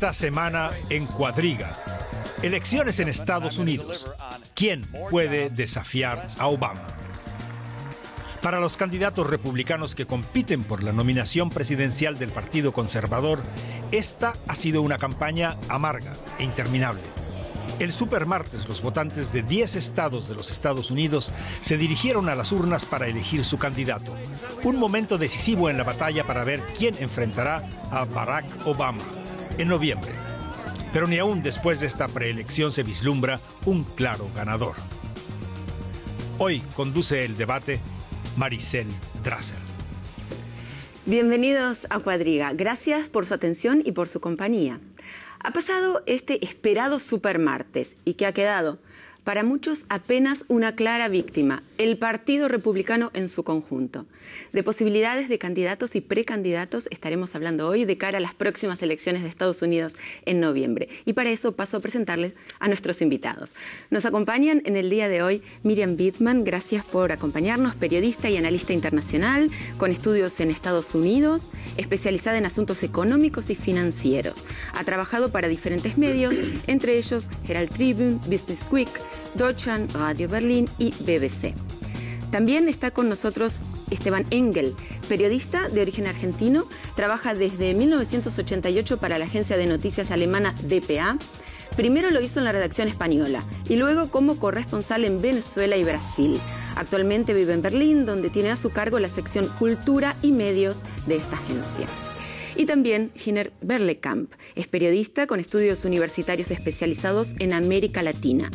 Esta semana en Cuadriga. Elecciones en Estados Unidos. ¿Quién puede desafiar a Obama? Para los candidatos republicanos que compiten por la nominación presidencial del Partido Conservador, esta ha sido una campaña amarga e interminable. El supermartes los votantes de 10 estados de los Estados Unidos se dirigieron a las urnas para elegir su candidato. Un momento decisivo en la batalla para ver quién enfrentará a Barack Obama en noviembre. Pero ni aún después de esta preelección se vislumbra un claro ganador. Hoy conduce el debate Maricel Drasser. Bienvenidos a Cuadriga. Gracias por su atención y por su compañía. Ha pasado este esperado supermartes y que ha quedado para muchos apenas una clara víctima, el Partido Republicano en su conjunto. De posibilidades de candidatos y precandidatos estaremos hablando hoy de cara a las próximas elecciones de Estados Unidos en noviembre. Y para eso paso a presentarles a nuestros invitados. Nos acompañan en el día de hoy Miriam Bittman, gracias por acompañarnos, periodista y analista internacional con estudios en Estados Unidos, especializada en asuntos económicos y financieros. Ha trabajado para diferentes medios, entre ellos Herald Tribune, Business Week, Deutschland, Radio Berlin y BBC. También está con nosotros Esteban Engel, periodista de origen argentino, trabaja desde 1988 para la agencia de noticias alemana DPA. Primero lo hizo en la redacción española y luego como corresponsal en Venezuela y Brasil. Actualmente vive en Berlín, donde tiene a su cargo la sección Cultura y Medios de esta agencia. Y también Giner Berlekamp es periodista con estudios universitarios especializados en América Latina.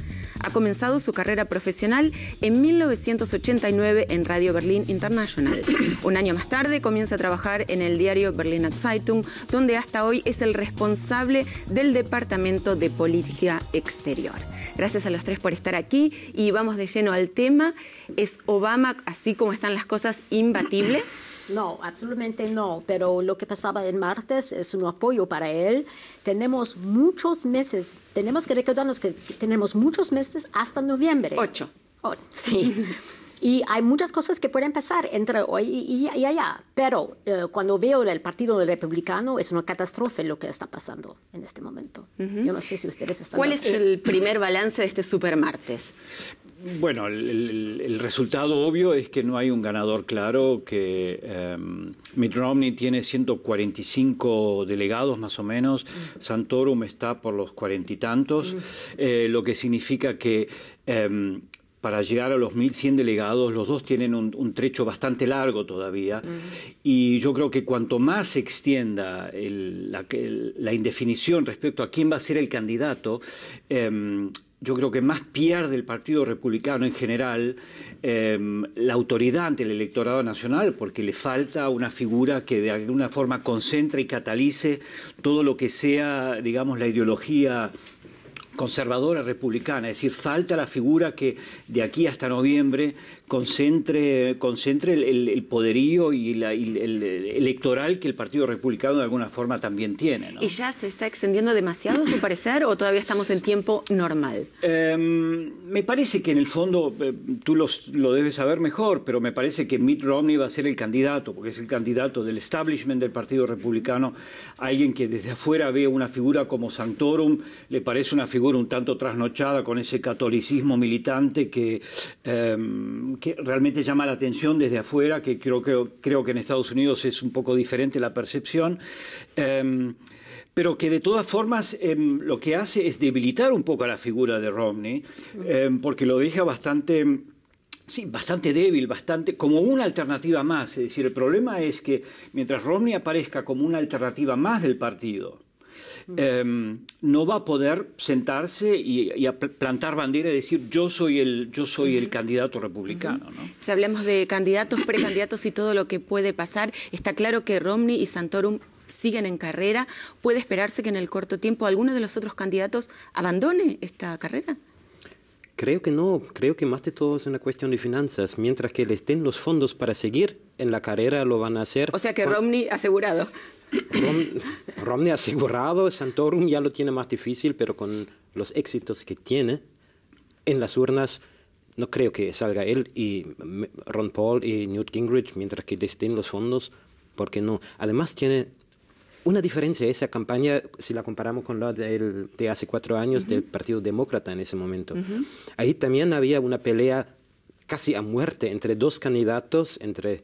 Ha comenzado su carrera profesional en 1989 en Radio Berlin International. Un año más tarde comienza a trabajar en el diario Berliner Zeitung, donde hasta hoy es el responsable del Departamento de Política Exterior. Gracias a los tres por estar aquí y vamos de lleno al tema. ¿Es Obama, así como están las cosas, imbatible? No, absolutamente no, pero lo que pasaba el martes es un apoyo para él. Tenemos muchos meses, tenemos que recordarnos que tenemos muchos meses hasta noviembre. Ocho. Oh, sí. Y hay muchas cosas que pueden pasar entre hoy y, allá. Pero eh, cuando veo el Partido Republicano, es una catástrofe lo que está pasando en este momento. Yo no sé si ustedes están... ¿Cuál es el primer balance de este supermartes? Bueno, el, resultado obvio es que no hay un ganador claro, que em, Mitt Romney tiene 145 delegados más o menos, Santorum está por los cuarenta y tantos, eh, lo que significa que em, para llegar a los 1.100 delegados, los dos tienen un, trecho bastante largo todavía. Y yo creo que cuanto más se extienda la, indefinición respecto a quién va a ser el candidato, em, yo creo que más pierde el Partido Republicano en general em, la autoridad ante el electorado nacional, porque le falta una figura que de alguna forma concentre y catalice todo lo que sea, digamos, la ideología conservadora republicana, es decir, falta la figura que de aquí hasta noviembre concentre, concentre el, poderío y, la, el, electoral que el Partido Republicano de alguna forma también tiene. ¿Y ya se está extendiendo demasiado, a su parecer, o todavía estamos en tiempo normal? Em, me parece que en el fondo, eh, tú lo debes saber mejor, pero me parece que Mitt Romney va a ser el candidato, porque es el candidato del establishment del Partido Republicano, alguien que desde afuera ve una figura como Sanctorum, le parece una figura un tanto trasnochada con ese catolicismo militante que... Em, que realmente llama la atención desde afuera, que creo, que creo que en Estados Unidos es un poco diferente la percepción. Em, pero que de todas formas em, lo que hace es debilitar un poco a la figura de Romney, porque lo deja bastante, sí, bastante débil, bastante como una alternativa más. Es decir, el problema es que mientras Romney aparezca como una alternativa más del partido, Em, no va a poder sentarse y, plantar bandera y decir yo soy el, yo soy el candidato republicano. Si hablamos de candidatos, precandidatos y todo lo que puede pasar, está claro que Romney y Santorum siguen en carrera. ¿Puede esperarse que en el corto tiempo alguno de los otros candidatos abandone esta carrera? Creo que no, creo que más de todo es una cuestión de finanzas. Mientras que les den los fondos para seguir en la carrera, lo van a hacer. O sea que Romney asegurado. Romney asegurado, Santorum ya lo tiene más difícil, pero con los éxitos que tiene en las urnas, no creo que salga él y Ron Paul y Newt Gingrich mientras que les den los fondos, porque no. Además tiene una diferencia esa campaña, si la comparamos con la de hace cuatro años del Partido Demócrata en ese momento. Ahí también había una pelea casi a muerte entre dos candidatos, entre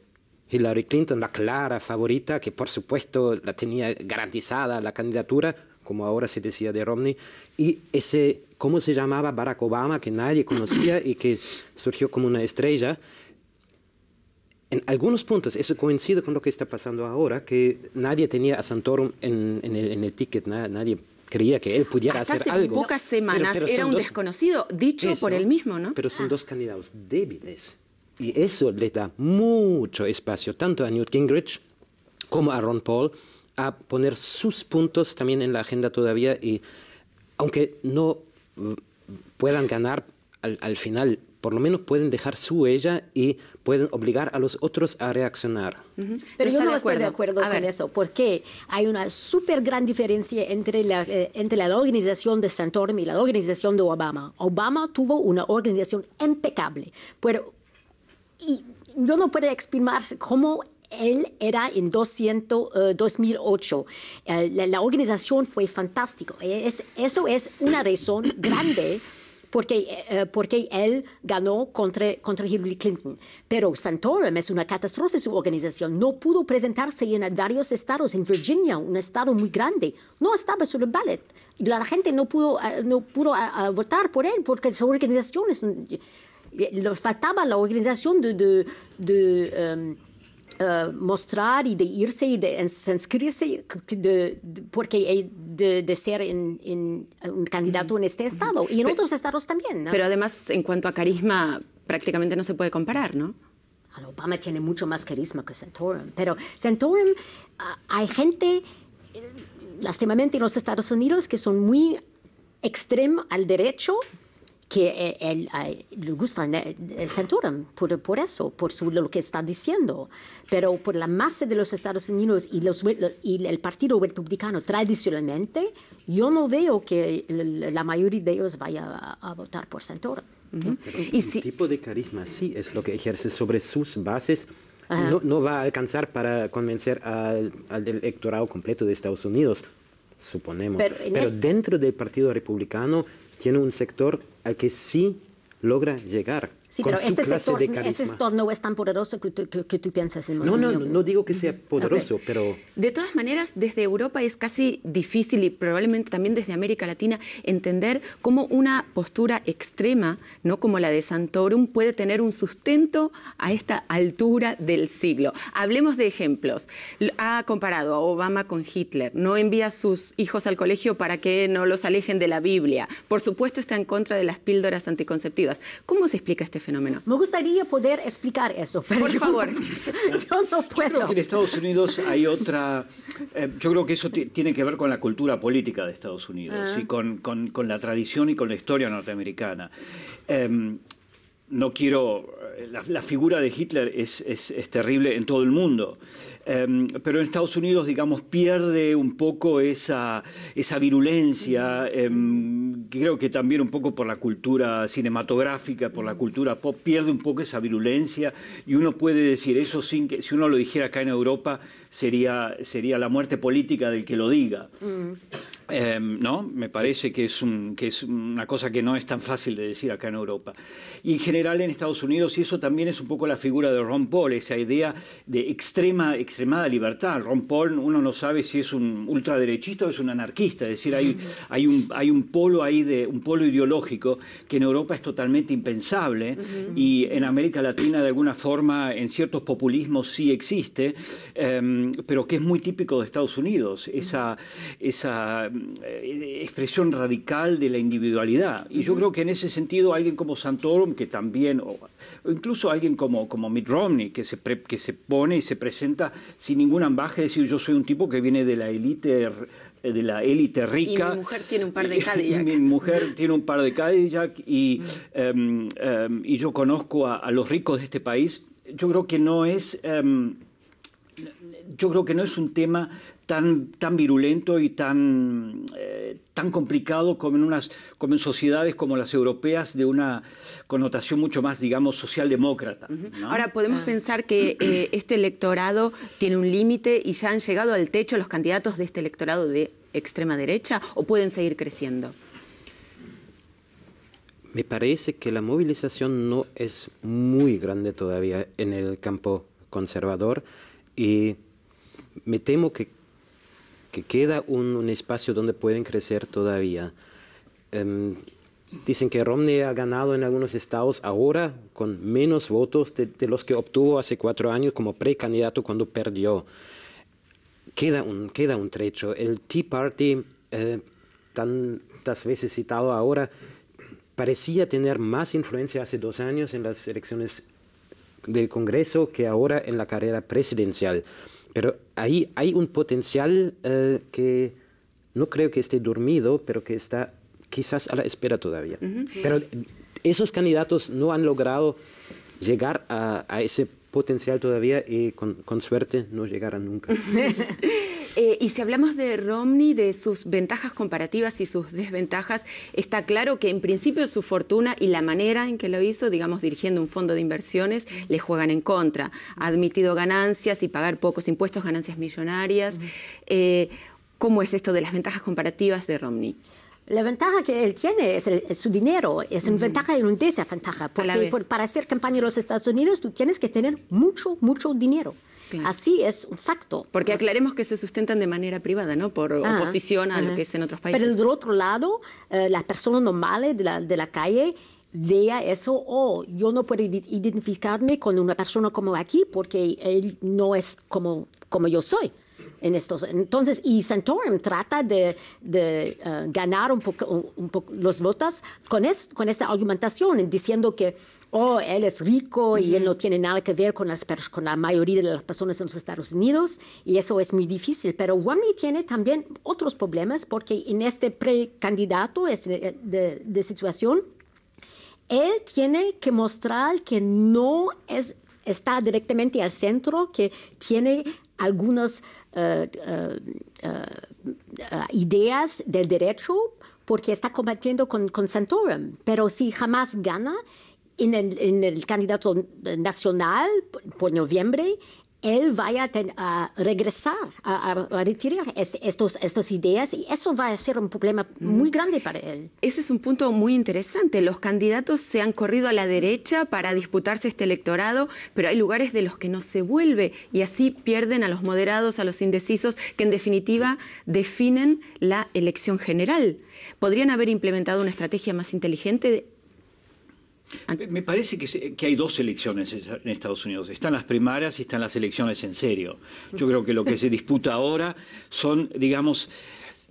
Hillary Clinton, la clara favorita, que por supuesto la tenía garantizada la candidatura, como ahora se decía de Romney, y ese, ¿cómo se llamaba? Barack Obama, que nadie conocía y que surgió como una estrella. En algunos puntos, eso coincide con lo que está pasando ahora, que nadie tenía a Santorum en, el, ticket, nadie creía que él pudiera Hasta hacer hace algo. pocas semanas era un desconocido, dicho por él mismo, ¿no? Pero son dos candidatos débiles. Y eso le da mucho espacio tanto a Newt Gingrich como a Ron Paul a poner sus puntos también en la agenda todavía y aunque no puedan ganar al, final, por lo menos pueden dejar su huella y pueden obligar a los otros a reaccionar. Pero yo no estoy de acuerdo con eso, porque hay una súper gran diferencia entre la, eh, entre la organización de Santorum y la organización de Obama. Obama tuvo una organización impecable, pero y yo no puedo exprimirse cómo él era en 200, 2008. Eh, la, organización fue fantástica. Es, eso es una razón grande porque, eh, porque él ganó contra, contra Hillary Clinton. Pero Santorum es una catástrofe su organización. No pudo presentarse en varios estados. En Virginia, un estado muy grande, no estaba sobre el ballot. La gente no pudo, eh, no pudo votar por él porque su organización es le faltaba la organización de, de, de um, uh, mostrar y de irse y de inscribirse de, porque de, de ser en, en un candidato en este estado y en otros estados también. Pero además, en cuanto a carisma, prácticamente no se puede comparar, ¿no? Obama tiene mucho más carisma que Santorum, pero Santorum, uh, hay gente, eh, lastimamente en los Estados Unidos, que son muy extremo al derecho que él, le gusta el Centurion por, por, eso, por su, lo que está diciendo. Pero por la masa de los Estados Unidos y, los, y el Partido Republicano tradicionalmente, yo no veo que la mayoría de ellos vaya a, votar por Centurion. y si... tipo de carisma sí es lo que ejerce sobre sus bases. No, no, va a alcanzar para convencer al, al electorado completo de Estados Unidos, suponemos. Pero, Pero dentro del Partido Republicano tiene un sector al que sí logra llegar. Sí, pero este sector, ese sector no es tan poderoso que, tú piensas en no, no, no, no digo que sea poderoso, pero... De todas maneras, desde Europa es casi difícil y probablemente también desde América Latina entender cómo una postura extrema, no como la de Santorum, puede tener un sustento a esta altura del siglo. Hablemos de ejemplos. Ha comparado a Obama con Hitler. No envía a sus hijos al colegio para que no los alejen de la Biblia. Por supuesto está en contra de las píldoras anticonceptivas. ¿Cómo se explica este fenómeno. Me gustaría poder explicar eso, pero por favor, yo no puedo. Creo que en Estados Unidos hay otra. Eh, yo creo que eso tiene que ver con la cultura política de Estados Unidos ah. y con, con, la tradición y con la historia norteamericana. Em, no quiero. La, figura de Hitler es, es, terrible en todo el mundo, em, pero en Estados Unidos, digamos, pierde un poco esa, esa virulencia, em, creo que también un poco por la cultura cinematográfica, por la cultura pop, pierde un poco esa virulencia y uno puede decir eso sin que, si uno lo dijera acá en Europa, sería, sería la muerte política del que lo diga. Mm. Em, ¿no? Me parece que, es un, que es una cosa que no es tan fácil de decir acá en Europa. Y en general en Estados Unidos, y eso también es un poco la figura de Ron Paul, esa idea de extrema, extremada libertad. Ron Paul, uno no sabe si es un ultraderechista o es un anarquista, es decir, hay, hay, un, hay un polo ahí, de, un polo ideológico que en Europa es totalmente impensable y en América Latina de alguna forma en ciertos populismos sí existe, em, pero que es muy típico de Estados Unidos, esa, esa eh, expresión radical de la individualidad. Y yo creo que en ese sentido alguien como Santorum, que también, o, incluso alguien como, como Mitt Romney, que se, que se pone y se presenta sin ningún ambaje, decir yo soy un tipo que viene de la élite de la élite rica. Y mi mujer tiene un par de Cadillac. mi mujer tiene un par de Cadillac y, em, em, y yo conozco a, los ricos de este país. Yo creo que no es... Em, yo creo que no es un tema tan, tan virulento y tan, eh, tan complicado como en, unas, como en sociedades como las europeas de una connotación mucho más, digamos, socialdemócrata. Ahora, ¿podemos ah. pensar que eh, este electorado tiene un límite y ya han llegado al techo los candidatos de este electorado de extrema derecha o pueden seguir creciendo? Me parece que la movilización no es muy grande todavía en el campo conservador y me temo que, que queda un, espacio donde pueden crecer todavía. Em, dicen que Romney ha ganado en algunos estados ahora con menos votos de, los que obtuvo hace cuatro años como precandidato cuando perdió. Queda un, queda un trecho. El Tea Party, eh, tantas veces citado ahora, parecía tener más influencia hace dos años en las elecciones del Congreso que ahora en la carrera presidencial. Pero ahí hay un potencial eh, que no creo que esté dormido, pero que está quizás a la espera todavía. Pero esos candidatos no han logrado llegar a, a ese potencial todavía y con, con suerte no llegarán nunca. Eh, y si hablamos de Romney, de sus ventajas comparativas y sus desventajas, está claro que en principio su fortuna y la manera en que lo hizo, digamos, dirigiendo un fondo de inversiones, le juegan en contra. Ha admitido ganancias y pagar pocos impuestos, ganancias millonarias. Eh, ¿Cómo es esto de las ventajas comparativas de Romney? La ventaja que él tiene es, su dinero, es una ventaja y una desventaja, porque para hacer campaña en los Estados Unidos tú tienes que tener mucho, mucho dinero. Así es un facto. Porque aclaremos que se sustentan de manera privada, ¿no? Por ah, oposición a lo que es en otros países. Pero del otro lado, eh, las personas normales de la, de la calle vea eso, oh, yo no puedo identificarme con una persona como aquí porque él no es como, como yo soy en estos. Entonces, y Santorum trata de, de uh, ganar un poco, un poco los votos con, es, con esta argumentación, diciendo que, oh, él es rico y él no tiene nada que ver con, las, con la mayoría de las personas en los Estados Unidos, y eso es muy difícil. Pero Romney tiene también otros problemas, porque en este precandidato de, de, de situación, él tiene que mostrar que no es, está directamente al centro, que tiene algunas eh, eh, eh, ideas del derecho porque está combatiendo con, Santorum. Pero si jamás gana en el candidato nacional por noviembre, él vaya a, regresar, a, retirar estos, estas ideas y eso va a ser un problema muy grande para él. Ese es un punto muy interesante. Los candidatos se han corrido a la derecha para disputarse este electorado, pero hay lugares de los que no se vuelve y así pierden a los moderados, a los indecisos, que en definitiva definen la elección general. ¿Podrían haber implementado una estrategia más inteligente me parece que, hay dos elecciones en Estados Unidos. Están las primarias y están las elecciones en serio. Yo creo que lo que se disputa ahora son, digamos,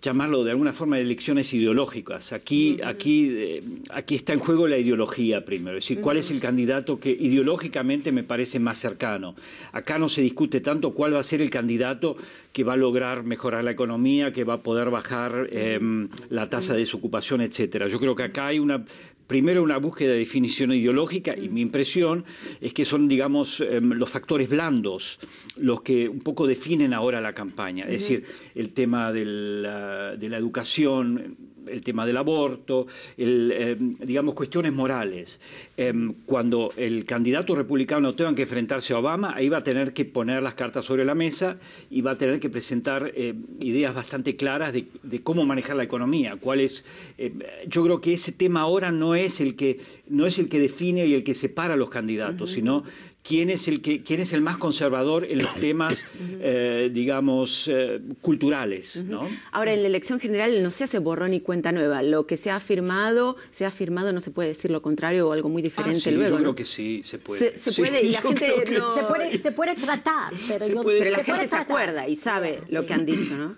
llamarlo de alguna forma elecciones ideológicas. Aquí, aquí, eh, aquí está en juego la ideología primero, es decir, cuál es el candidato que ideológicamente me parece más cercano. Acá no se discute tanto cuál va a ser el candidato que va a lograr mejorar la economía, que va a poder bajar em, la tasa de desocupación, etcétera. Yo creo que acá hay una primero una búsqueda de definición ideológica y mi impresión es que son, digamos, em, los factores blandos los que un poco definen ahora la campaña. Es decir, el tema de la educación, el tema del aborto, eh, digamos, cuestiones morales. Em, cuando el candidato republicano tenga que enfrentarse a Obama, ahí va a tener que poner las cartas sobre la mesa y va a tener que presentar eh, ideas bastante claras de, cómo manejar la economía. Cuál es, eh, yo creo que ese tema ahora no es el que no es el que define y el que separa a los candidatos, sino quién es el que quién es el más conservador en los temas eh, digamos eh, culturales ¿no? ahora en la elección general no se hace borrón y cuenta nueva. Lo que se ha afirmado se ha afirmado no se puede decir lo contrario o algo muy diferente ah, sí, luego yo creo que sí se puede. Se, puede y la gente se, puede, se puede tratar pero, pero la gente se acuerda y sabe lo que han dicho no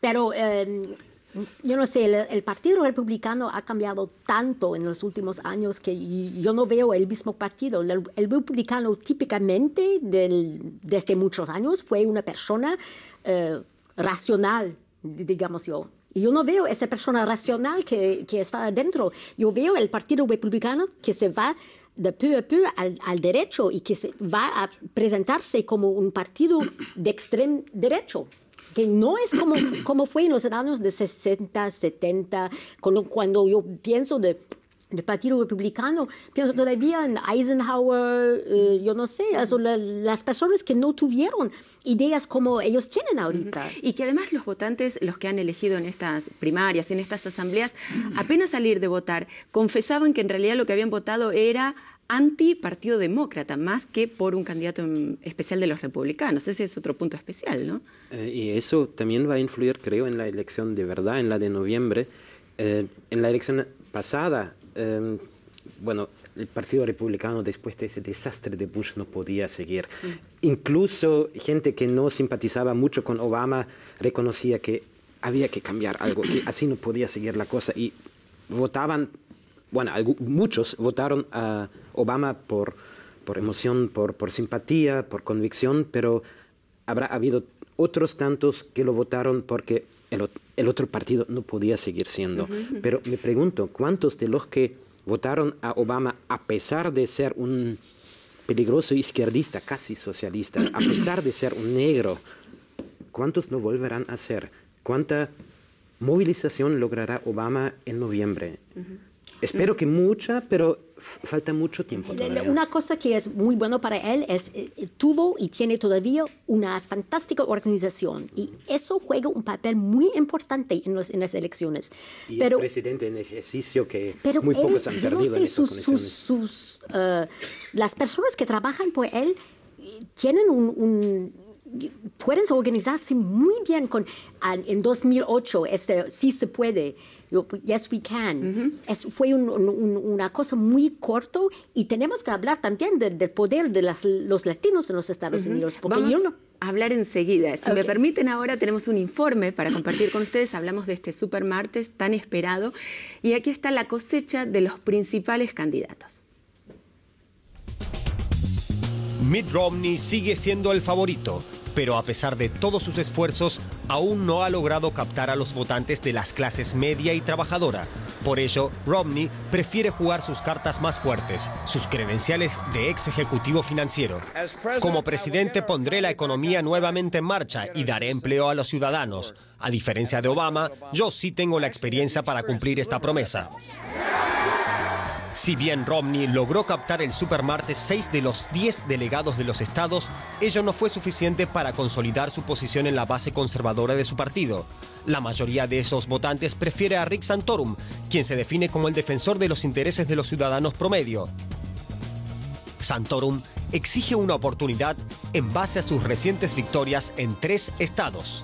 pero eh, yo no sé, el, Partido Republicano ha cambiado tanto en los últimos años que yo no veo el mismo partido. El, Republicano típicamente desde muchos años fue una persona eh, racional, digamos yo. Yo no veo esa persona racional que, que está adentro. Yo veo el Partido Republicano que se va de peu a peu al, al, derecho y que se va a presentarse como un partido de extremo derecho que no es como, como fue en los años de 60, 70, cuando, cuando yo pienso de del Partido Republicano, pienso todavía en Eisenhower, eh, yo no sé, las personas que no tuvieron ideas como ellos tienen ahorita. Y que además los votantes, los que han elegido en estas primarias, en estas asambleas, apenas salir de votar, confesaban que en realidad lo que habían votado era anti-partido demócrata, más que por un candidato especial de los republicanos. Ese es otro punto especial, ¿no? Eh, y eso también va a influir, creo, en la elección de verdad, en la de noviembre. Eh, en la elección pasada Em, bueno, el Partido Republicano después de ese desastre de Bush no podía seguir. Incluso gente que no simpatizaba mucho con Obama reconocía que había que cambiar algo, que así no podía seguir la cosa y votaban, bueno, muchos votaron a Obama por, por emoción, por, por simpatía, por convicción, pero habrá habido otros tantos que lo votaron porque el, otro partido no podía seguir siendo. Pero me pregunto, ¿cuántos de los que votaron a Obama, a pesar de ser un peligroso izquierdista, casi socialista, a pesar de ser un negro, cuántos no volverán a ser? ¿Cuánta movilización logrará Obama en noviembre? Espero que mucha, pero falta mucho tiempo. Todavía. Una cosa que es muy bueno para él es eh, eh, tuvo y tiene todavía una fantástica organización y eso juega un papel muy importante en, los, en las elecciones. Y pero, es presidente en ejercicio que muy pocos han perdido no sé, sus, sus, uh, las personas que trabajan por él tienen un, un pueden organizarse muy bien con en 2008 este sí se puede yes we can es, fue un, un, una cosa muy corto y tenemos que hablar también de, del poder de las, los latinos en los Estados Unidos porque Vamos. yo no a hablar enseguida. Si okay. me permiten, ahora tenemos un informe para compartir con ustedes. Hablamos de este super martes tan esperado. Y aquí está la cosecha de los principales candidatos. Mitt Romney sigue siendo el favorito pero a pesar de todos sus esfuerzos, aún no ha logrado captar a los votantes de las clases media y trabajadora. Por ello, Romney prefiere jugar sus cartas más fuertes, sus credenciales de ex ejecutivo financiero. Como presidente pondré la economía nuevamente en marcha y daré empleo a los ciudadanos. A diferencia de Obama, yo sí tengo la experiencia para cumplir esta promesa. Si bien Romney logró captar el supermartes 6 de los 10 delegados de los estados, ello no fue suficiente para consolidar su posición en la base conservadora de su partido. La mayoría de esos votantes prefiere a Rick Santorum, quien se define como el defensor de los intereses de los ciudadanos promedio. Santorum exige una oportunidad en base a sus recientes victorias en tres estados.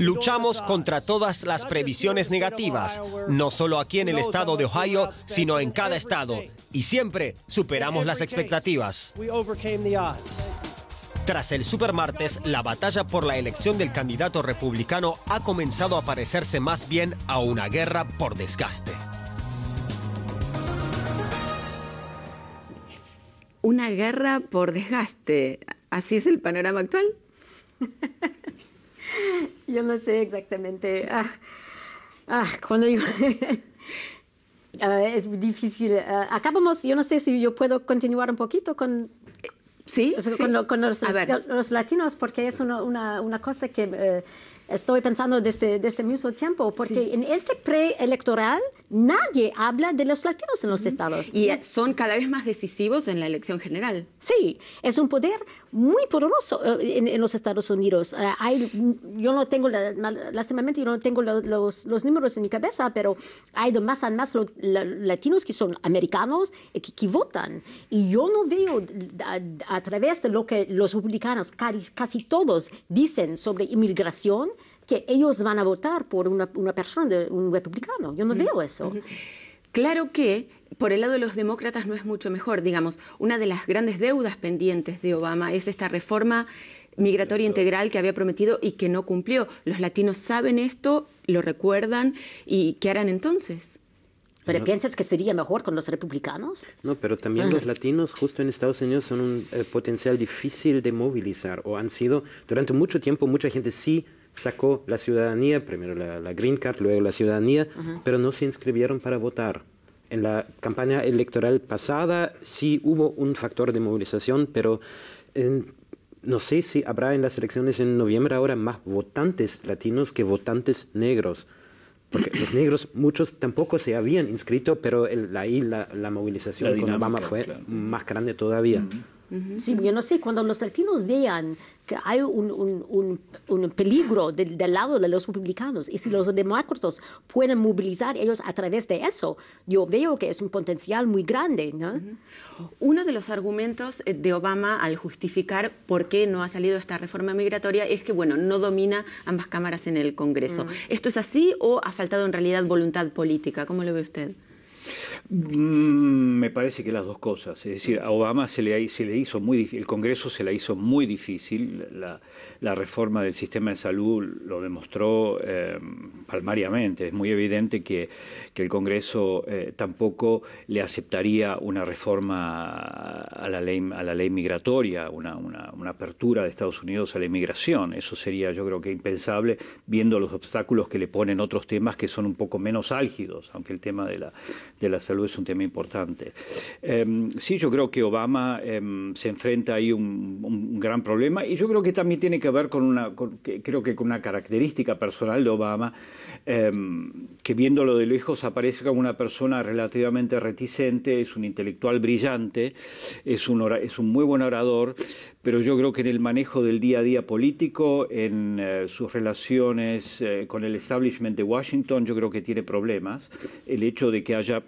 Luchamos contra todas las previsiones negativas, no solo aquí en el estado de Ohio, sino en cada estado, y siempre superamos las expectativas. Tras el supermartes, la batalla por la elección del candidato republicano ha comenzado a parecerse más bien a una guerra por desgaste. Una guerra por desgaste. ¿Así es el panorama actual? yo no sé exactamente. Ah, ah, cuando yo... uh, es difícil. Uh, acabamos, yo no sé si yo puedo continuar un poquito con... Sí, con, sí. con, con los, los, latinos, porque es una, una, una cosa que uh, estoy pensando desde, desde mismo tiempo, porque sí. en este preelectoral nadie habla de los latinos en los estados. Y son cada vez más decisivos en la elección general. Sí, es un poder muy poderoso uh, en, en, los Estados Unidos. Uh, hay, yo no tengo, la, lástimamente, yo no tengo lo, los, los, números en mi cabeza, pero hay de más a más lo, la, latinos que son americanos y que, que, votan. Y yo no veo a, a, través de lo que los republicanos, casi, casi todos, dicen sobre inmigración, que ellos van a votar por una, una persona, de, un republicano. Yo no mm. veo eso. Claro que por el lado de los demócratas no es mucho mejor. Digamos, una de las grandes deudas pendientes de Obama es esta reforma migratoria integral que había prometido y que no cumplió. Los latinos saben esto, lo recuerdan y ¿qué harán entonces? ¿Pero no. piensas que sería mejor con los republicanos? No, pero también ah. los latinos justo en Estados Unidos son un eh, potencial difícil de movilizar o han sido durante mucho tiempo mucha gente sí sacó la ciudadanía, primero la, Green Card, luego la ciudadanía, pero no se inscribieron para votar. En la campaña electoral pasada sí hubo un factor de movilización, pero no sé si habrá en las elecciones en noviembre ahora más votantes latinos que votantes negros. Porque los negros, muchos tampoco se habían inscrito, pero el, ahí la, la movilización con Obama fue más grande todavía. Sí, yo no sé, cuando los latinos vean que hay un, un, un, peligro del, lado de los republicanos y si los demócratas pueden movilizar ellos a través de eso, yo veo que es un potencial muy grande. ¿no? Uno de los argumentos eh, de Obama al justificar por qué no ha salido esta reforma migratoria es que, bueno, no domina ambas cámaras en el Congreso. ¿Esto es así o ha faltado en realidad voluntad política? ¿Cómo lo ve usted? Mm, me parece que las dos cosas. Es decir, a Obama se le, se le hizo muy el Congreso se la hizo muy difícil. La, reforma del sistema de salud lo demostró eh, palmariamente. Es muy evidente que, que el Congreso eh, tampoco le aceptaría una reforma a la ley, a la ley migratoria, una, una, una apertura de Estados Unidos a la inmigración. Eso sería, yo creo que impensable, viendo los obstáculos que le ponen otros temas que son un poco menos álgidos, aunque el tema de la de la salud es un tema importante. Em, sí, yo creo que Obama em, se enfrenta ahí un, un, gran problema y yo creo que también tiene que ver con una, creo que con una característica personal de Obama, em, que viéndolo de lejos aparece como una persona relativamente reticente, es un intelectual brillante, es un, es un muy buen orador, pero yo creo que en el manejo del día a día político, en eh, sus relaciones eh, con el establishment de Washington, yo creo que tiene problemas. El hecho de que haya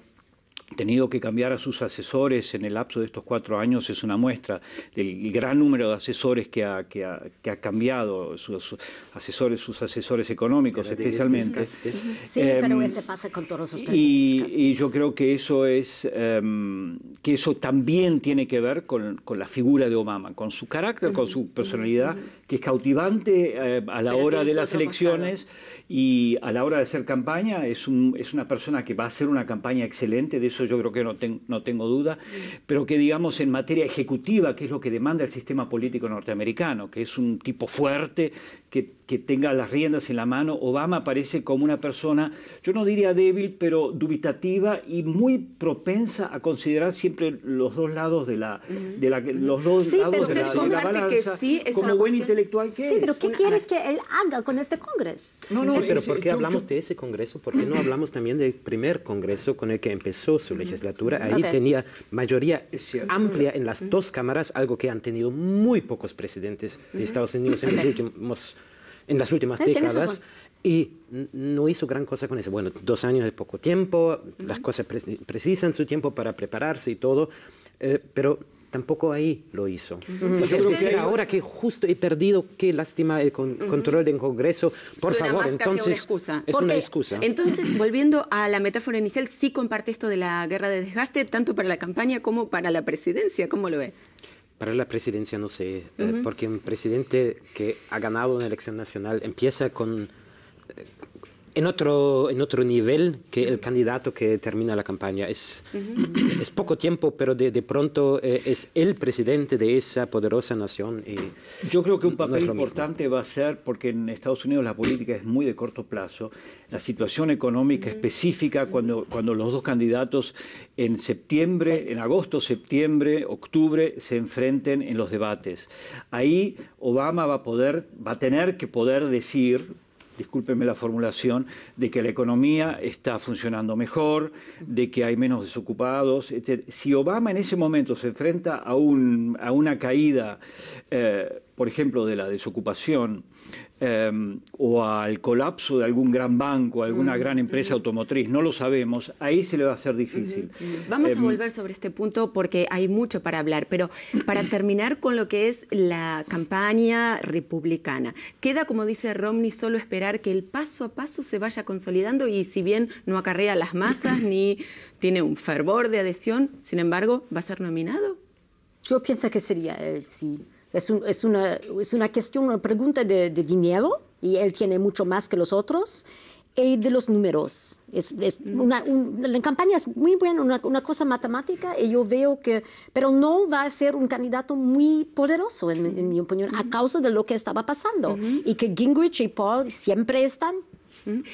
tenido que cambiar a sus asesores en el lapso de estos cuatro años es una muestra del gran número de asesores que ha, que ha, que ha cambiado, sus, asesores, sus asesores económicos especialmente. Sí, pero em, ese pasa con todos los y, y, yo creo que eso es em, que eso también tiene que ver con, con, la figura de Obama, con su carácter, con su personalidad, que es cautivante eh, a la hora de las elecciones y a la hora de hacer campaña es, un, es una persona que va a hacer una campaña excelente, de eso yo creo que no, no tengo duda, pero que digamos en materia ejecutiva, que es lo que demanda el sistema político norteamericano, que es un tipo fuerte, que, que tenga las riendas en la mano, Obama aparece como una persona, yo no diría débil, pero dubitativa y muy propensa a considerar siempre los dos lados de la, de la los dos lados de la, balanza, como buen intelectual que es. Sí, pero ¿qué quieres que él haga con este Congreso? No, no, pero ¿por qué hablamos de ese Congreso? ¿Por qué no hablamos también del primer Congreso con el que empezó su legislatura? Ahí tenía mayoría amplia en las dos cámaras, algo que han tenido muy pocos presidentes de Estados Unidos en, los últimos, en las últimas décadas. Y no hizo gran cosa con eso. Bueno, dos años es poco tiempo, las cosas precisan su tiempo para prepararse y todo, eh, pero tampoco ahí lo hizo. ahora que justo he perdido, qué lástima el control del Congreso, por favor, entonces una excusa. es una excusa. Entonces, volviendo a la metáfora inicial, sí comparte esto de la guerra de desgaste, tanto para la campaña como para la presidencia, ¿cómo lo ve? Para la presidencia no sé, eh, porque un presidente que ha ganado una elección nacional empieza con en otro, en otro nivel que el candidato que termina la campaña. Es, es poco tiempo, pero de, de pronto eh, es el presidente de esa poderosa nación. Y Yo creo que un papel importante va a ser, porque en Estados Unidos la política es muy de corto plazo, la situación económica específica cuando, cuando los dos candidatos en septiembre, en agosto, septiembre, octubre, se enfrenten en los debates. Ahí Obama va a poder, va a tener que poder decir, discúlpeme la formulación, de que la economía está funcionando mejor, de que hay menos desocupados, etc. Si Obama en ese momento se enfrenta a, un, a una caída, eh, por ejemplo, de la desocupación, Em, o al colapso de algún gran banco, alguna gran empresa automotriz, no lo sabemos, ahí se le va a hacer difícil. Vamos a em, volver sobre este punto porque hay mucho para hablar, pero para terminar con lo que es la campaña republicana, queda, como dice Romney, solo esperar que el paso a paso se vaya consolidando y si bien no acarrea las masas ni tiene un fervor de adhesión, sin embargo, ¿va a ser nominado? Yo pienso que sería, eh, sí. Es, es, una, es una cuestión, una pregunta de, dinero y él tiene mucho más que los otros. y de los números. Es, es una, la campaña es muy buena, una, una, cosa matemática, y yo veo que, pero no va a ser un candidato muy poderoso, en, mi opinión, a causa de lo que estaba pasando. Y que Gingrich y Paul siempre están.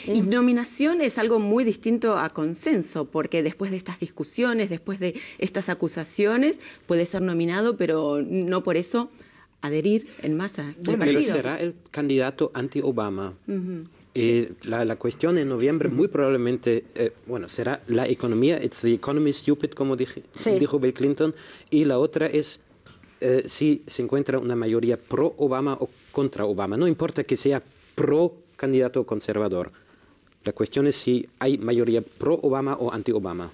Y nominación es algo muy distinto a consenso, porque después de estas discusiones, después de estas acusaciones, puede ser nominado, pero no por eso adherir en masa. pero será el candidato anti-Obama. Eh, la, cuestión en noviembre muy probablemente, eh, bueno, será la economía, it's the economy stupid, como dijo Bill Clinton, y la otra es eh, si se encuentra una mayoría pro-Obama o contra Obama. No importa que sea pro candidato conservador. La cuestión es si hay mayoría pro-Obama o anti-Obama.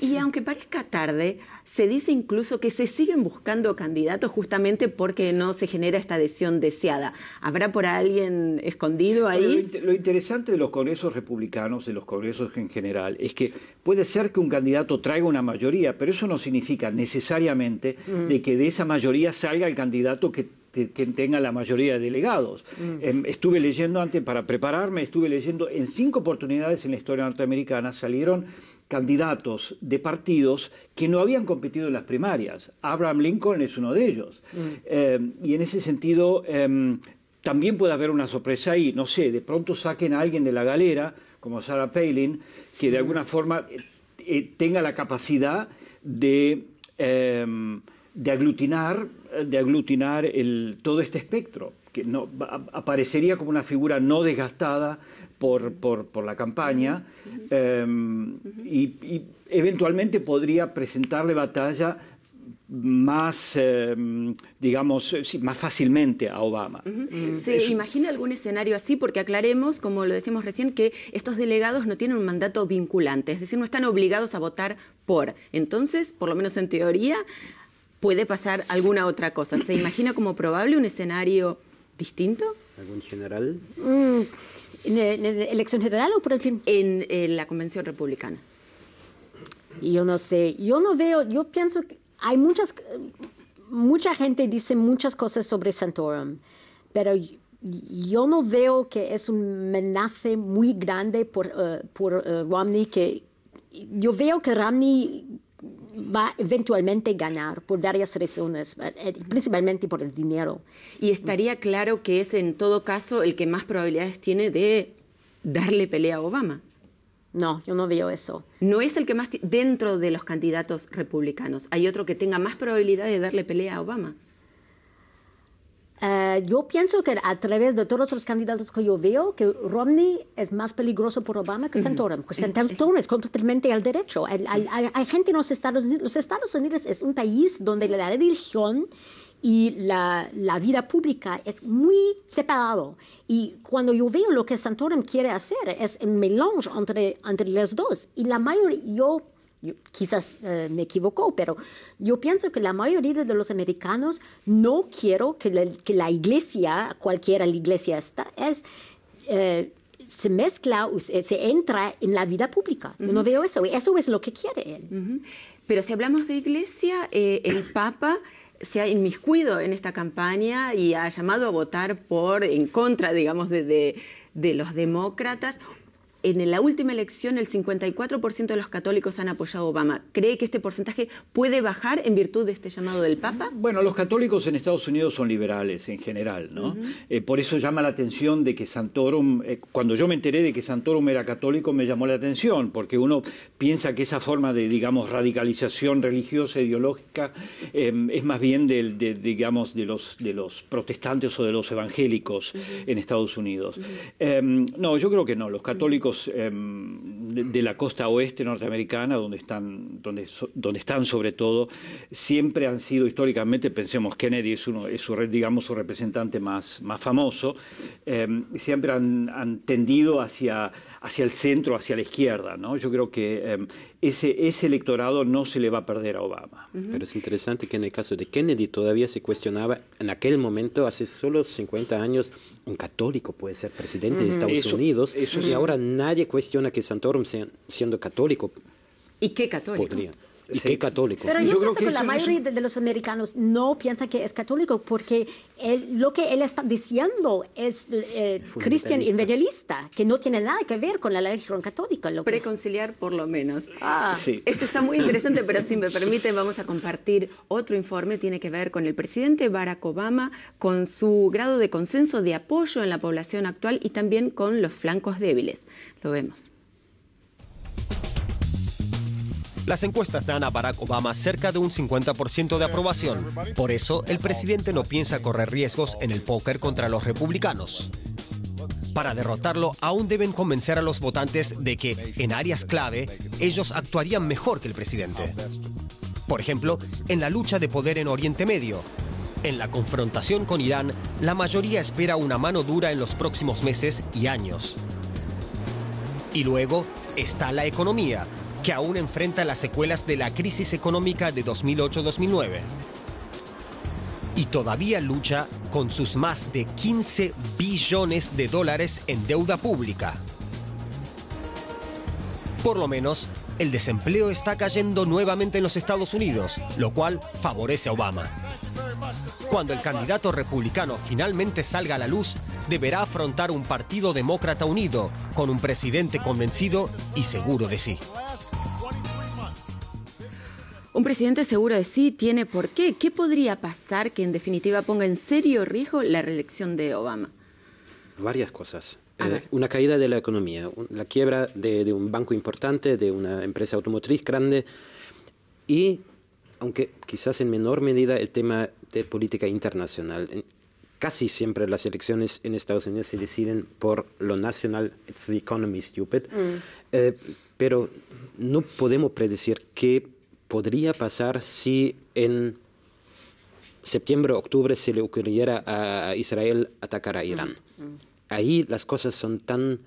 Y aunque parezca tarde, se dice incluso que se siguen buscando candidatos justamente porque no se genera esta adhesión deseada. ¿Habrá por alguien escondido ahí? lo, interesante de los congresos republicanos, de los congresos en general, es que puede ser que un candidato traiga una mayoría, pero eso no significa necesariamente mm. de que de esa mayoría salga el candidato que que tenga la mayoría de delegados. Mm. Em, estuve leyendo antes, para prepararme, estuve leyendo en cinco oportunidades en la historia norteamericana salieron candidatos de partidos que no habían competido en las primarias. Abraham Lincoln es uno de ellos. Mm. Em, y en ese sentido, em, también puede haber una sorpresa ahí. No sé, de pronto saquen a alguien de la galera, como Sarah Palin, que de alguna forma eh, eh, tenga la capacidad de de aglutinar, de aglutinar el, todo este espectro, que no, aparecería como una figura no desgastada por, por, la campaña em, y, eventualmente podría presentarle batalla más, em, digamos, más fácilmente a Obama. ¿Se imagina algún escenario así? Porque aclaremos, como lo decimos recién, que estos delegados no tienen un mandato vinculante, es decir, no están obligados a votar por. Entonces, por lo menos en teoría, puede pasar alguna otra cosa. ¿Se imagina como probable un escenario distinto? ¿Algún general? Mm, ¿En, la elección general o por el fin? En, la convención republicana. Yo no sé, yo no veo, yo pienso que hay muchas, mucha gente dice muchas cosas sobre Santorum, pero yo no veo que es un amenaza muy grande por, uh, por uh, Romney, que yo veo que Romney va eventualmente ganar por varias razones, eh, principalmente por el dinero. Y estaría claro que es en todo caso el que más probabilidades tiene de darle pelea a Obama. No, yo no veo eso. No es el que más dentro de los candidatos republicanos. Hay otro que tenga más probabilidad de darle pelea a Obama. Eh, yo pienso que a través de todos los candidatos que yo veo, que Romney es más peligroso por Obama que Santorum. Santorum es completamente al derecho. Hay, gente en los Estados Unidos. Los Estados Unidos es un país donde la religión y la, la, vida pública es muy separado. Y cuando yo veo lo que Santorum quiere hacer, es un melange entre, entre los dos. Y la mayoría, yo quizás eh, me equivoco, pero yo pienso que la mayoría de los americanos no quiero que la, que la iglesia, cualquiera la iglesia está, es, eh, se mezcla, se, se, entra en la vida pública. Yo no veo eso. Eso es lo que quiere él. Pero si hablamos de iglesia, eh, el Papa se ha inmiscuido en esta campaña y ha llamado a votar por, en contra, digamos, de, de, de los demócratas en la última elección el 54% de los católicos han apoyado a Obama. ¿Cree que este porcentaje puede bajar en virtud de este llamado del Papa? Bueno, los católicos en Estados Unidos son liberales en general, ¿no? Eh, por eso llama la atención de que Santorum, eh, cuando yo me enteré de que Santorum era católico, me llamó la atención, porque uno piensa que esa forma de, digamos, radicalización religiosa, ideológica, em, es más bien del, de, digamos, de los, de los protestantes o de los evangélicos en Estados Unidos. Em, no, yo creo que no, los católicos Em, de, la costa oeste norteamericana, donde están, donde, donde están sobre todo, siempre han sido históricamente, pensemos, Kennedy es, uno, es su, digamos, su representante más, más famoso, em, siempre han, tendido hacia, hacia el centro, hacia la izquierda. ¿no? Yo creo que em, ese, ese electorado no se le va a perder a Obama. Pero es interesante que en el caso de Kennedy todavía se cuestionaba, en aquel momento, hace solo 50 años, un católico puede ser presidente de Estados Unidos, y ahora nadie cuestiona que Santorum sea, siendo católico. ¿Y qué católico? Y qué católico. Pero yo, creo que, la mayoría de los americanos no piensan que es católico porque lo que él está diciendo es eh, cristian evangelista, que no tiene nada que ver con la religión católica. Lo Preconciliar por lo menos. Ah, Esto está muy interesante, pero si me permiten vamos a compartir otro informe, tiene que ver con el presidente Barack Obama, con su grado de consenso de apoyo en la población actual y también con los flancos débiles. Lo vemos. Las encuestas dan a Barack Obama cerca de un 50% de aprobación. Por eso, el presidente no piensa correr riesgos en el póker contra los republicanos. Para derrotarlo, aún deben convencer a los votantes de que, en áreas clave, ellos actuarían mejor que el presidente. Por ejemplo, en la lucha de poder en Oriente Medio. En la confrontación con Irán, la mayoría espera una mano dura en los próximos meses y años. Y luego está la economía, que aún enfrenta las secuelas de la crisis económica de 2008-2009. Y todavía lucha con sus más de 15 billones de dólares en deuda pública. Por lo menos, el desempleo está cayendo nuevamente en los Estados Unidos, lo cual favorece a Obama. Cuando el candidato republicano finalmente salga a la luz, deberá afrontar un partido demócrata unido, con un presidente convencido y seguro de sí. Presidente seguro de sí tiene por qué. ¿Qué podría pasar que en definitiva ponga en serio riesgo la reelección de Obama? Varias cosas. Eh, una caída de la economía, la quiebra de, un banco importante, de una empresa automotriz grande y, aunque quizás en menor medida, el tema de política internacional. Casi siempre las elecciones en Estados Unidos se deciden por lo nacional, it's the economy stupid, mm. eh, pero no podemos predecir qué podría pasar si en septiembre, octubre se le ocurriera a Israel atacar a Irán. Mm. Ahí las cosas son tan,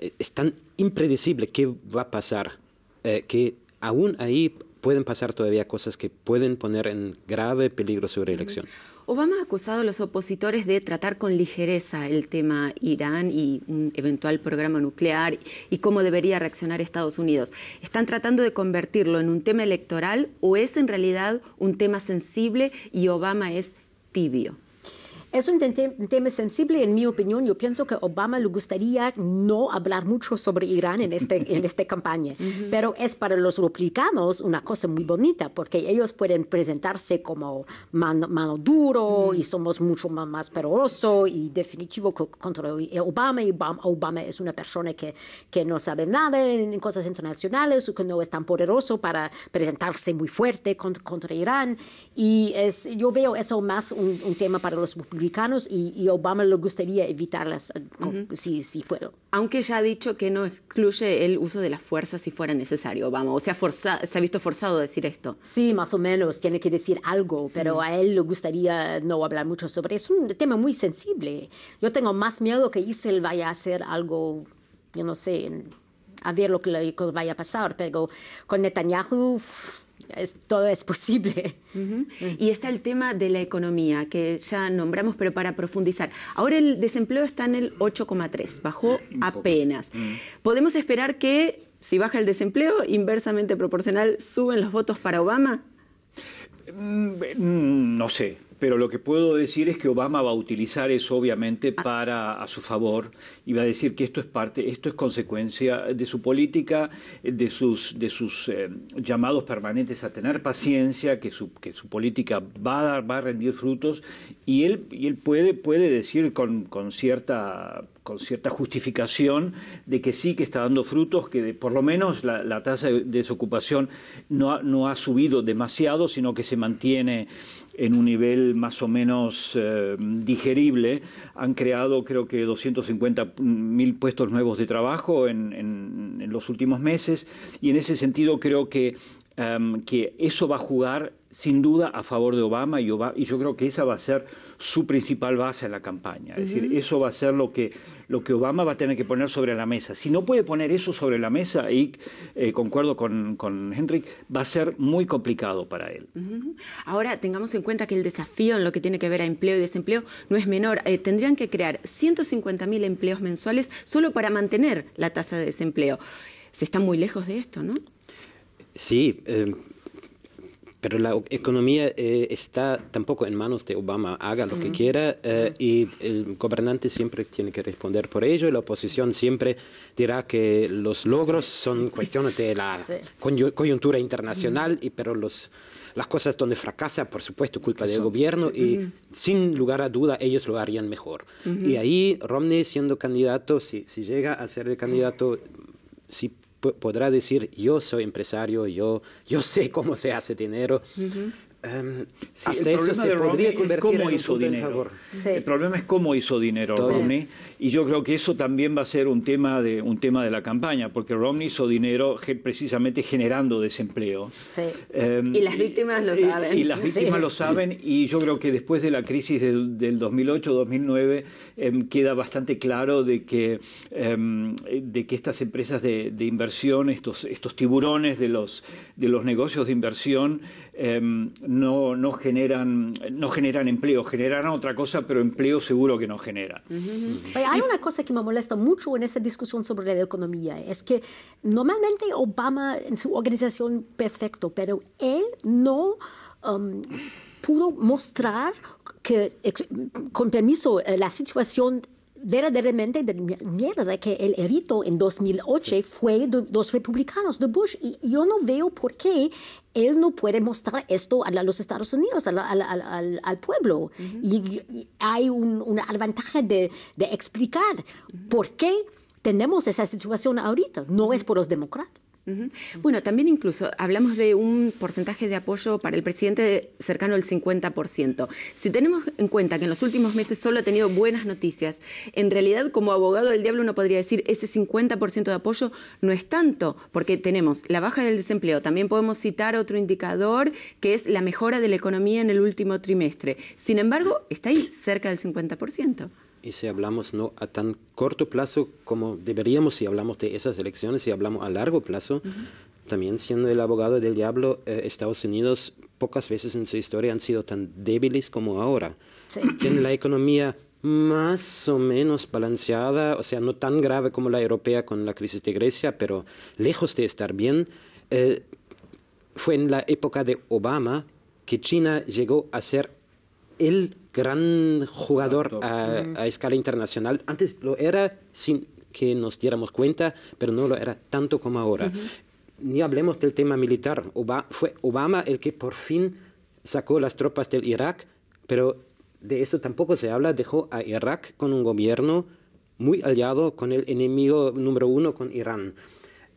eh, es tan impredecible qué va a pasar, eh, que aún ahí pueden pasar todavía cosas que pueden poner en grave peligro su reelección. Obama ha acusado a los opositores de tratar con ligereza el tema Irán y un eventual programa nuclear y cómo debería reaccionar Estados Unidos. ¿Están tratando de convertirlo en un tema electoral o es en realidad un tema sensible y Obama es tibio? Es un tema sensible, en mi opinión. Yo pienso que Obama le gustaría no hablar mucho sobre Irán en, este, en esta campaña, pero es para los republicanos una cosa muy bonita, porque ellos pueden presentarse como mano, duro y somos mucho más, más poderosos y definitivo contra Obama. Y Obama, es una persona que, que no sabe nada en cosas internacionales, que no es tan poderoso para presentarse muy fuerte contra, contra Irán. Y es, yo veo eso más un, un tema para los republicanos y, Obama le gustaría evitarlas eh, si, si puedo. Aunque ya ha dicho que no excluye el uso de la fuerza si fuera necesario, Obama, o sea, se ha visto forzado a decir esto. Sí, más o menos, tiene que decir algo, pero a él le gustaría no hablar mucho sobre eso. Es un tema muy sensible. Yo tengo más miedo que Israel vaya a hacer algo, yo no sé, a ver lo que, le, vaya a pasar, pero con Netanyahu todo es posible. Y está el tema de la economía, que ya nombramos, pero para profundizar. Ahora el desempleo está en el 8,3, bajó apenas. Mm. ¿Podemos esperar que, si baja el desempleo, inversamente proporcional, suben los votos para Obama? Mm, no sé, pero lo que puedo decir es que Obama va a utilizar eso obviamente ah. para a su favor y va a decir que esto es parte, esto es consecuencia de su política, de sus, de sus eh, llamados permanentes a tener paciencia, que su, que su política va a dar, va a rendir frutos y él, y él puede, puede decir con, con cierta con cierta justificación de que sí que está dando frutos, que por lo menos la, tasa de desocupación no ha, no ha subido demasiado, sino que se mantiene en un nivel más o menos eh, digerible. Han creado creo que 250 mil puestos nuevos de trabajo en, en, los últimos meses y en ese sentido creo que, em, que eso va a jugar sin duda a favor de Obama y, y, yo creo que esa va a ser su principal base en la campaña. Es decir, eso va a ser lo que, lo que Obama va a tener que poner sobre la mesa. Si no puede poner eso sobre la mesa, y eh, concuerdo con, con Henrik, va a ser muy complicado para él. Ahora, tengamos en cuenta que el desafío en lo que tiene que ver a empleo y desempleo no es menor. Eh, tendrían que crear 150.000 empleos mensuales solo para mantener la tasa de desempleo. Se está muy lejos de esto, ¿no? Sí. Eh, pero la economía eh, está tampoco en manos de Obama, haga lo que quiera eh, y el gobernante siempre tiene que responder por ello y la oposición siempre dirá que los logros son cuestiones de la coyuntura internacional, y, pero los, las cosas donde fracasa, por supuesto, culpa del gobierno y sin lugar a duda ellos lo harían mejor. Y ahí Romney siendo candidato, si, si llega a ser el candidato, si podrá decir yo soy empresario, yo, yo sé cómo se hace dinero. Um, hasta el eso se podría convertir cómo en hizo dinero. El problema es cómo hizo dinero Romney y yo creo que eso también va a ser un tema de un tema de la campaña porque Romney hizo dinero precisamente generando desempleo. Em, y las víctimas lo saben. Y, las víctimas lo saben y yo creo que después de la crisis del, 2008-2009 em, queda bastante claro de que de que estas empresas de, de, inversión, estos estos tiburones de los de los negocios de inversión no, no, generan, no generan empleo, generarán otra cosa, pero empleo seguro que no generan. Hay una cosa que me molesta mucho en esta discusión sobre la economía, es que normalmente Obama en su organización perfecto, pero él no... Um, pudo mostrar que, con permiso, eh, la situación verdaderamente de mierda que el herito en 2008 fue de los republicanos de Bush. Y yo no veo por qué él no puede mostrar esto a los Estados Unidos, al, pueblo. y, hay un, una ventaja de, de explicar por qué tenemos esa situación ahorita. No es por los demócratas. Bueno, también incluso hablamos de un porcentaje de apoyo para el presidente cercano al 50%. Si tenemos en cuenta que en los últimos meses solo ha tenido buenas noticias, en realidad como abogado del diablo uno podría decir ese 50% de apoyo no es tanto, porque tenemos la baja del desempleo, también podemos citar otro indicador que es la mejora de la economía en el último trimestre. Sin embargo, está ahí, cerca del 50% y si hablamos no a tan corto plazo como deberíamos, si hablamos de esas elecciones, si hablamos a largo plazo, también siendo el abogado del diablo, eh, Estados Unidos pocas veces en su historia han sido tan débiles como ahora. Tiene la economía más o menos balanceada, o sea, no tan grave como la europea con la crisis de Grecia, pero lejos de estar bien. Eh, fue en la época de Obama que China llegó a ser el gran jugador a, escala internacional. Antes lo era sin que nos diéramos cuenta, pero no lo era tanto como ahora. Ni hablemos del tema militar. fue Obama el que por fin sacó las tropas del Irak, pero de eso tampoco se habla. Dejó a Irak con un gobierno muy aliado con el enemigo número uno, con Irán.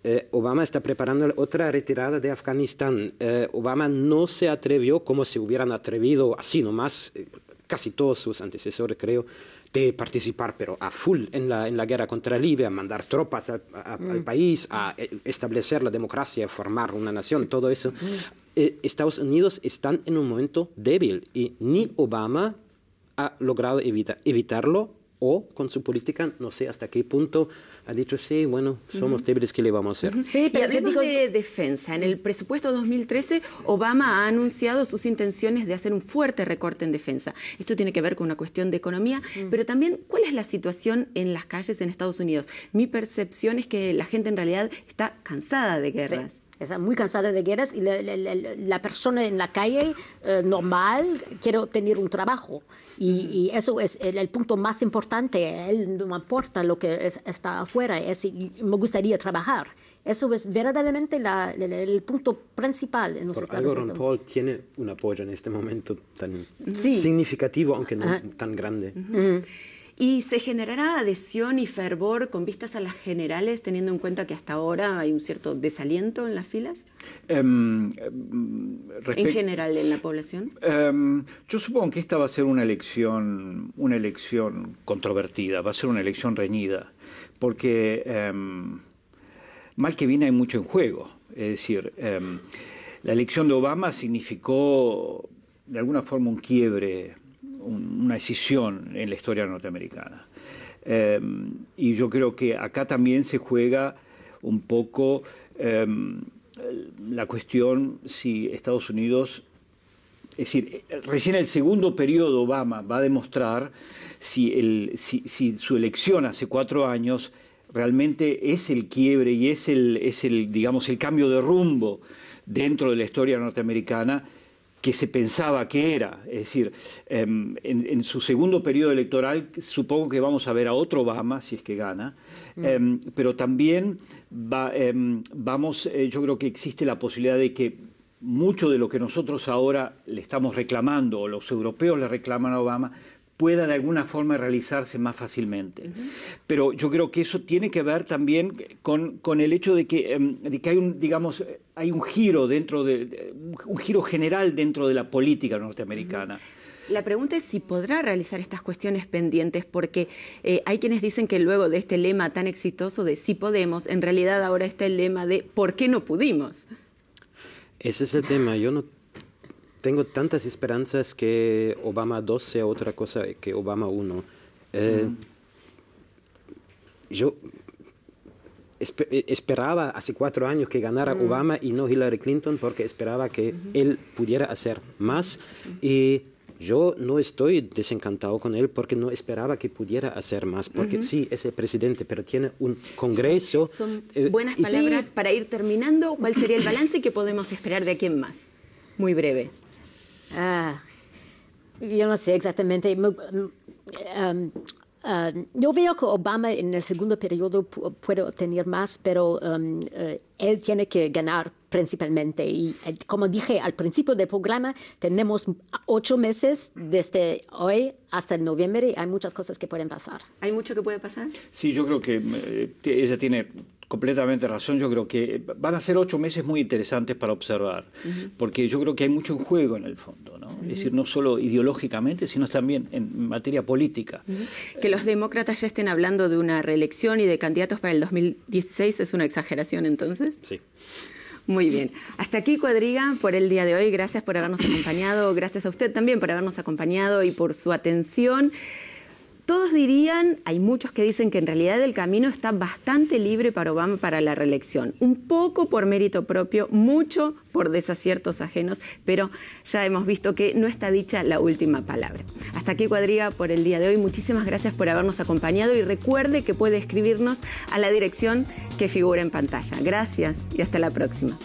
Eh, Obama está preparando otra retirada de Afganistán. Eh, Obama no se atrevió, como se hubieran atrevido así nomás, eh, casi todos sus antecesores, creo, de participar, pero a full en la, en la guerra contra Libia, mandar tropas al mm. país, a establecer la democracia, formar una nación, todo eso. Mm. Estados Unidos están en un momento débil y ni Obama ha logrado evitarlo o con su política, no sé hasta qué punto ha dicho, sí, bueno, somos débiles, ¿qué le vamos a hacer? Sí, pero y digo de defensa. En el presupuesto 2013, Obama ha anunciado sus intenciones de hacer un fuerte recorte en defensa. Esto tiene que ver con una cuestión de economía, pero también, ¿cuál es la situación en las calles en Estados Unidos? Mi percepción es que la gente en realidad está cansada de guerras. Está muy cansada de guerras y la, persona en la calle eh, normal quiere obtener un trabajo. Y, eso es el, punto más importante. Él no importa lo que está afuera, es, me gustaría trabajar. Eso es verdaderamente el, punto principal en los Por Estados Unidos. Ron Paul tiene un apoyo en este momento tan significativo, aunque no tan grande. ¿Y se generará adhesión y fervor con vistas a las generales, teniendo en cuenta que hasta ahora hay un cierto desaliento en las filas? Em, em, en general, en la población. Em, yo supongo que esta va a ser una elección, una elección controvertida, va a ser una elección reñida, porque mal que viene hay mucho en juego. Es decir, la elección de Obama significó de alguna forma un quiebre una decisión en la historia norteamericana. Eh, y yo creo que acá también se juega un poco eh, la cuestión si Estados Unidos, es decir, recién el segundo periodo Obama va a demostrar si, su elección hace cuatro años realmente es el quiebre y es es el, digamos, el cambio de rumbo dentro de la historia norteamericana que se pensaba que era. Es decir, em, en, su segundo periodo electoral supongo que vamos a ver a otro Obama, si es que gana, mm. em, pero también em, vamos, eh, yo creo que existe la posibilidad de que mucho de lo que nosotros ahora le estamos reclamando, o los europeos le reclaman a Obama, pueda de alguna forma realizarse más fácilmente. Pero yo creo que eso tiene que ver también con, el hecho de que, em, de que, hay un, digamos, hay un giro dentro de, un giro general dentro de la política norteamericana. La pregunta es si podrá realizar estas cuestiones pendientes, porque eh, hay quienes dicen que luego de este lema tan exitoso de sí podemos, en realidad ahora está el lema de ¿por qué no pudimos? Ese es el tema. Yo no tengo tantas esperanzas que Obama 2 sea otra cosa que Obama 1. Eh, yo eh, esperaba hace cuatro años que ganara Obama y no Hillary Clinton porque esperaba que él pudiera hacer más y yo no estoy desencantado con él porque no esperaba que pudiera hacer más, porque sí, es el presidente, pero tiene un Congreso. Son eh, buenas palabras para ir terminando. ¿Cuál sería el balance que podemos esperar de aquí en más? Muy breve. Ah, yo no sé exactamente. Um, uh, yo veo que Obama en el segundo periodo puede obtener más, pero um, uh, él tiene que ganar principalmente. Y eh, como dije al principio del programa, tenemos ocho meses desde hoy hasta noviembre y hay muchas cosas que pueden pasar. ¿Hay mucho que puede pasar? Sí, yo creo que eh, ella tiene completamente razón. Yo creo que van a ser ocho meses muy interesantes para observar, porque yo creo que hay mucho en juego en el fondo, ¿no? Es decir, no solo ideológicamente, sino también en materia política. Que los demócratas ya estén hablando de una reelección y de candidatos para el 2016 es una exageración, entonces. Sí. Muy bien. Hasta aquí, Cuadriga, por el día de hoy. Gracias por habernos acompañado. Gracias a usted también por habernos acompañado y por su atención. Todos dirían, hay muchos que dicen que en realidad el camino está bastante libre para Obama para la reelección. Un poco por mérito propio, mucho por desaciertos ajenos, pero ya hemos visto que no está dicha la última palabra. Hasta aquí, Cuadriga, por el día de hoy. Muchísimas gracias por habernos acompañado y recuerde que puede escribirnos a la dirección que figura en pantalla. Gracias y hasta la próxima.